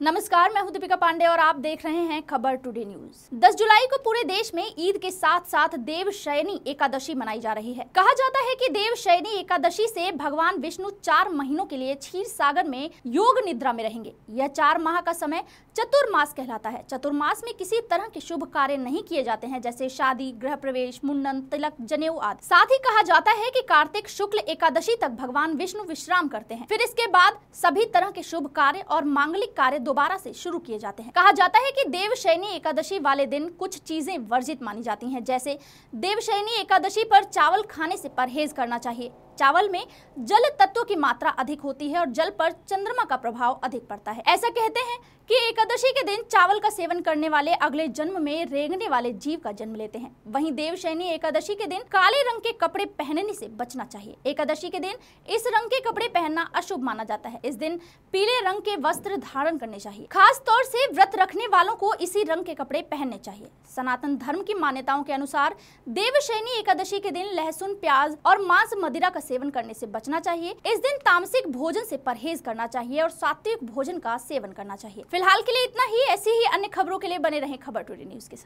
नमस्कार, मैं हूँ दीपिका पांडे और आप देख रहे हैं खबर टुडे न्यूज़। 10 जुलाई को पूरे देश में ईद के साथ साथ देव शयनी एकादशी मनाई जा रही है। कहा जाता है कि देव शयनी एकादशी से भगवान विष्णु चार महीनों के लिए क्षीर सागर में योग निद्रा में रहेंगे। यह चार माह का समय चतुर्मास कहलाता है। चतुर्मास में किसी तरह के शुभ कार्य नहीं किए जाते हैं, जैसे शादी, गृह प्रवेश, मुंडन, तिलक, जनेऊ आदि। साथ ही कहा जाता है की कार्तिक शुक्ल एकादशी तक भगवान विष्णु विश्राम करते हैं। फिर इसके बाद सभी तरह के शुभ कार्य और मांगलिक कार्य दोबारा से शुरू किए जाते हैं। कहा जाता है कि देवशयनी एकादशी वाले दिन कुछ चीज़ें वर्जित मानी जाती हैं, जैसे देवशयनी एकादशी पर चावल खाने से परहेज करना चाहिए। चावल में जल तत्व की मात्रा अधिक होती है और जल पर चंद्रमा का प्रभाव अधिक पड़ता है। ऐसा कहते हैं कि एकादशी के दिन चावल का सेवन करने वाले अगले जन्म में रेंगने वाले जीव का जन्म लेते हैं। वहीं देवशैनी एकादशी के दिन काले रंग के कपड़े पहनने से बचना चाहिए। एकादशी के दिन इस रंग के कपड़े पहनना अशुभ माना जाता है। इस दिन पीले रंग के वस्त्र धारण करने चाहिए। खास तौर से व्रत रखने वालों को इसी रंग के कपड़े पहनने चाहिए। सनातन धर्म की मान्यताओं के अनुसार देवशैनी एकादशी के दिन लहसुन, प्याज और मांस मदिरा का सेवन करने से बचना चाहिए। इस दिन तामसिक भोजन से परहेज करना चाहिए और सात्विक भोजन का सेवन करना चाहिए। फ़िलहाल के लिए इतना ही। ऐसी ही अन्य खबरों के लिए बने रहे खबर टूडे न्यूज़ के साथ।